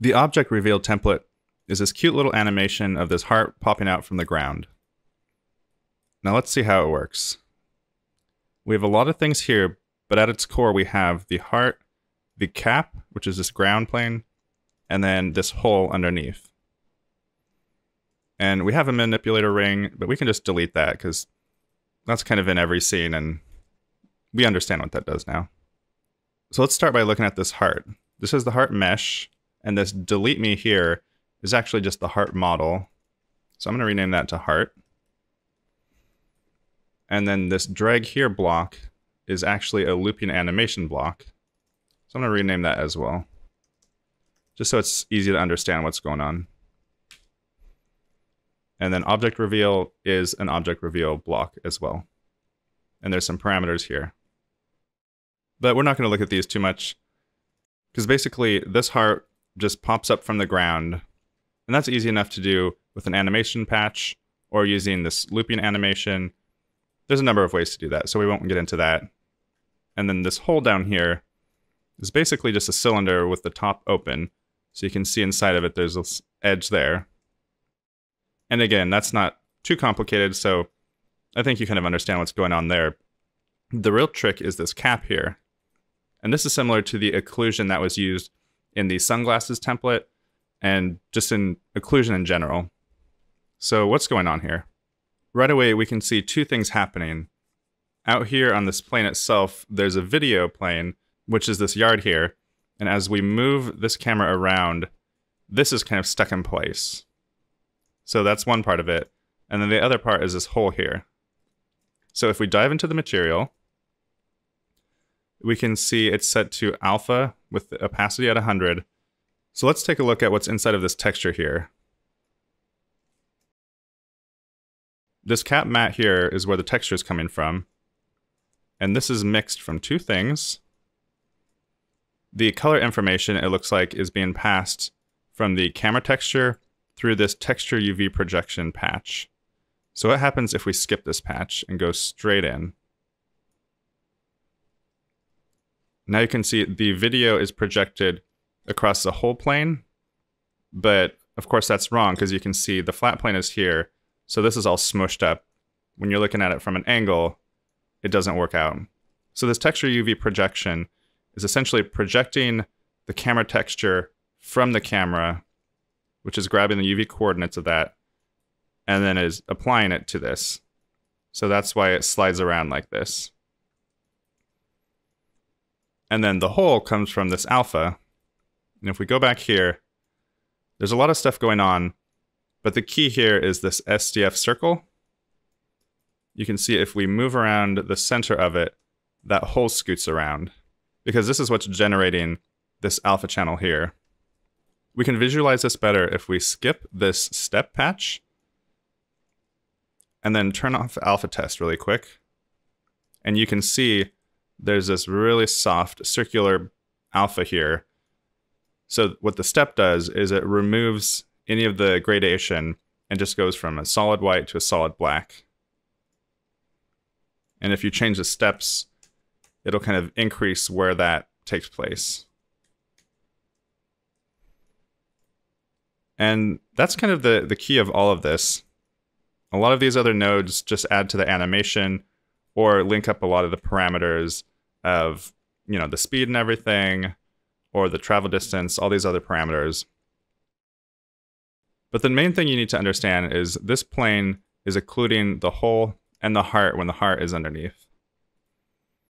The object reveal template is this cute little animation of this heart popping out from the ground. Now let's see how it works. We have a lot of things here, but at its core we have the heart, the cap, which is this ground plane, and then this hole underneath. And we have a manipulator ring, but we can just delete that because that's kind of in every scene and we understand what that does now. So let's start by looking at this heart. This is the heart mesh, and this delete me here is actually just the heart model. So I'm going to rename that to heart. And then this drag here block is actually a looping animation block. So I'm going to rename that as well. Just so it's easy to understand what's going on. And then object reveal is an object reveal block as well. And there's some parameters here. But we're not going to look at these too much. Because basically, this heart just pops up from the ground. And that's easy enough to do with an animation patch or using this looping animation. There's a number of ways to do that, so we won't get into that. And then this hole down here is basically just a cylinder with the top open. So you can see inside of it, there's this edge there. And again, that's not too complicated, so I think you kind of understand what's going on there. The real trick is this cap here. And this is similar to the occlusion that was used in the sunglasses template and just in occlusion in general. So what's going on here? Right away, we can see two things happening. Out here on this plane itself, there's a video plane, which is this yard here. And as we move this camera around, this is kind of stuck in place. So that's one part of it. And then the other part is this hole here. So if we dive into the material, we can see it's set to alpha with the opacity at 100. So let's take a look at what's inside of this texture here. This cap mat here is where the texture is coming from. And this is mixed from two things. The color information, it looks like, is being passed from the camera texture through this texture UV projection patch. So what happens if we skip this patch and go straight in? Now you can see the video is projected across the whole plane, but of course that's wrong because you can see the flat plane is here, so this is all smushed up. When you're looking at it from an angle, it doesn't work out. So this texture UV projection is essentially projecting the camera texture from the camera, which is grabbing the UV coordinates of that, and then is applying it to this. So that's why it slides around like this. And then the hole comes from this alpha. And if we go back here, there's a lot of stuff going on, but the key here is this SDF circle. You can see if we move around the center of it, that hole scoots around because this is what's generating this alpha channel here. We can visualize this better if we skip this step patch and then turn off alpha test really quick. And you can see there's this really soft circular alpha here. So what the step does is it removes any of the gradation and just goes from a solid white to a solid black. And if you change the steps, it'll kind of increase where that takes place. And that's kind of the, the key of all of this. A lot of these other nodes just add to the animation or link up a lot of the parameters of you know the speed and everything or the travel distance all these other parameters. But the main thing you need to understand is this plane is occluding the hole and the heart when the heart is underneath